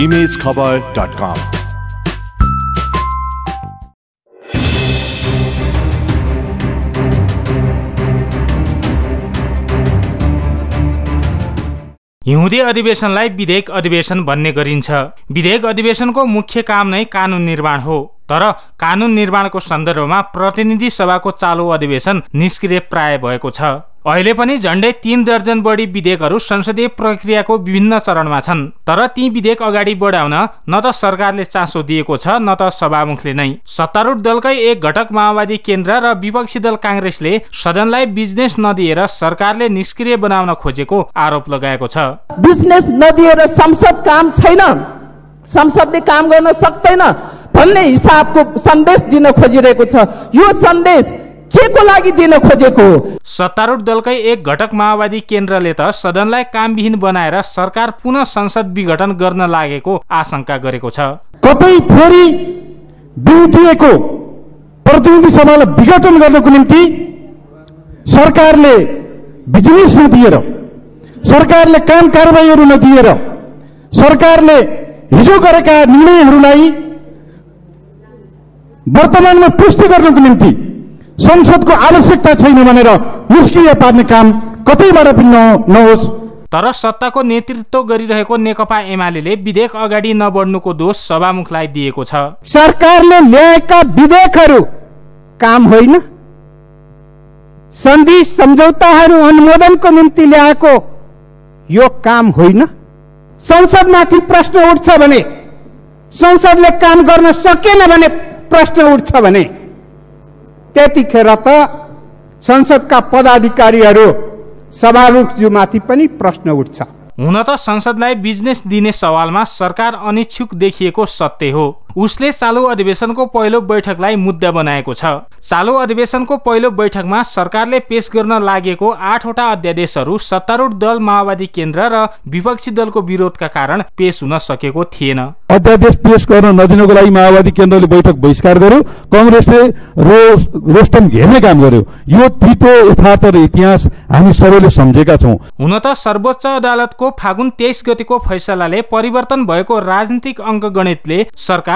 imagekhabar.com. हिउँदे अधिवेशनलाई विधेयक अधिवेशन भन्ने गरिन्छ। विधेयक अधिवेशनको मुख्य काम नै कानुन निर्माण हो। तर कानुन निर्माणको सन्दर्भमा प्रतिनिधि सभाको चालु अधिवेशन निष्क्रिय प्राय भएको छ। अहिले पनि झण्डै तीन दर्जन बढी विधेयकहरू संसदीय प्रक्रियाको विभिन्न चरणमा छन् तर ती विधेयक अगाडि बढाउन न त सरकारले चासो दिएको छ न त सभामुखले नै। सत्तारूढ दलकै एक घटक माओवादी केन्द्र र विपक्षी दल काङ्ग्रेसले सदनलाई बिजनेस नदिएर सरकारले निष्क्रिय बनाउन खोजेको आरोप लगाएको छ। बिजनेस नदिएर संसद काम छैन संसदले काम गर्न सक्दैन भन्ने हिसाबको सन्देश दिन खोजिरहेको छ। यो सन्देश के को लागि दिन खोजेको। सत्तारूढ दलकै एक घटक माओवादी केन्द्रले त सदनलाई कामविहीन बनाएर सरकार पुनः संसद विघटन गर्न लागेको आशंका गरेको छ। कतै फेरि प्रतिनिधि सभालाई विघटन गर्नको निम्ति सरकारले बिजनेस नदिएर सरकारले काम कारवाहीहरू नदिएर सरकारले हिजो गरेका निर्णयहरूलाई वर्तमानमा पुष्टि गर्नको निम्ति संसदको आवश्यकता छैन भनेर निष्क्रिय पार्ने काम कतैबाट पनि नहोस्। तर सत्ताको नेतृत्व गरिरहेको नेकपा एमाले विधेयक अगाडि नबढ्नुको दोष सभामुखलाई दिएको छ। सरकारले ल्याएका विधेयकहरू काम होइन? सन्धि सम्झौताहरू अनुमोदनको निम्ति ल्याएको यो काम होइन? संसदमाथि प्रश्न उठ्छ भने संसदले काम गर्न सकेन भने प्रश्न उठ्छ भने त्यतिखेर त संसदका पदाधिकारीहरू सभामुखज्यूमाथि पनि प्रश्न उठ्छ। हुन त संसदलाई बिजनेस दिने सवालमा सरकार अनिच्छुक देखिएको सत्य हो। उसले चालु अधिवेशनको पहिलो बैठकलाई मुद्दा बनाएको छ। चालु अधिवेशनको पहिलो बैठकमा सरकारले पेश गर्न लागेको आठवटा अध्यादेशहरू सत्तारूढ दल माओवादी केन्द्र र विपक्षी दलको विरोधका कारण पेश हुन सकेको थिएन। अध्यादेश पेश गर्न नदिनको लागि माओवादी केन्द्रले बैठक बहिष्कार गर्यो। कङ्ग्रेसले रो रोस्टम घेर्ने काम गर्यो। यो तितो यथार्थ र इतिहास हामी सबैले सम्झेका छौँ। हुन त सर्वोच्च अदालतको फागुन तेइस गतिको फैसलाले परिवर्तन भएको राजनीतिक अङ्कगणितले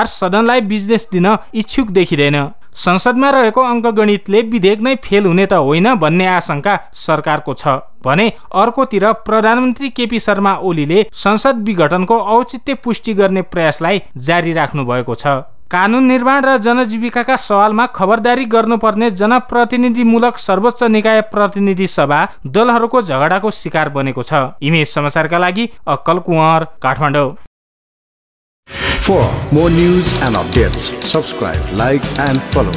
सरकार सदनलाई बिजनेस दिन इच्छुक देखिँदैन। संसदमा रहेको अङ्कगणितले विधेयक नै फेल हुने त होइन भन्ने आशंका सरकारको छ भने अर्कोतिर प्रधानमन्त्री केपी शर्मा ओलीले संसद विघटनको औचित्य पुष्टि गर्ने प्रयासलाई जारी राख्नु भएको छ। कानुन निर्माण र जनजीविकाका सवालमा खबरदारी गर्नुपर्ने जनप्रतिनिधिमूलक सर्वोच्च निकाय प्रतिनिधि सभा दलहरूको झगडाको शिकार बनेको छ। इमेज समाचारका लागि अक्कल Kunwar Kathmandu. For more news and updates, subscribe, like, and follow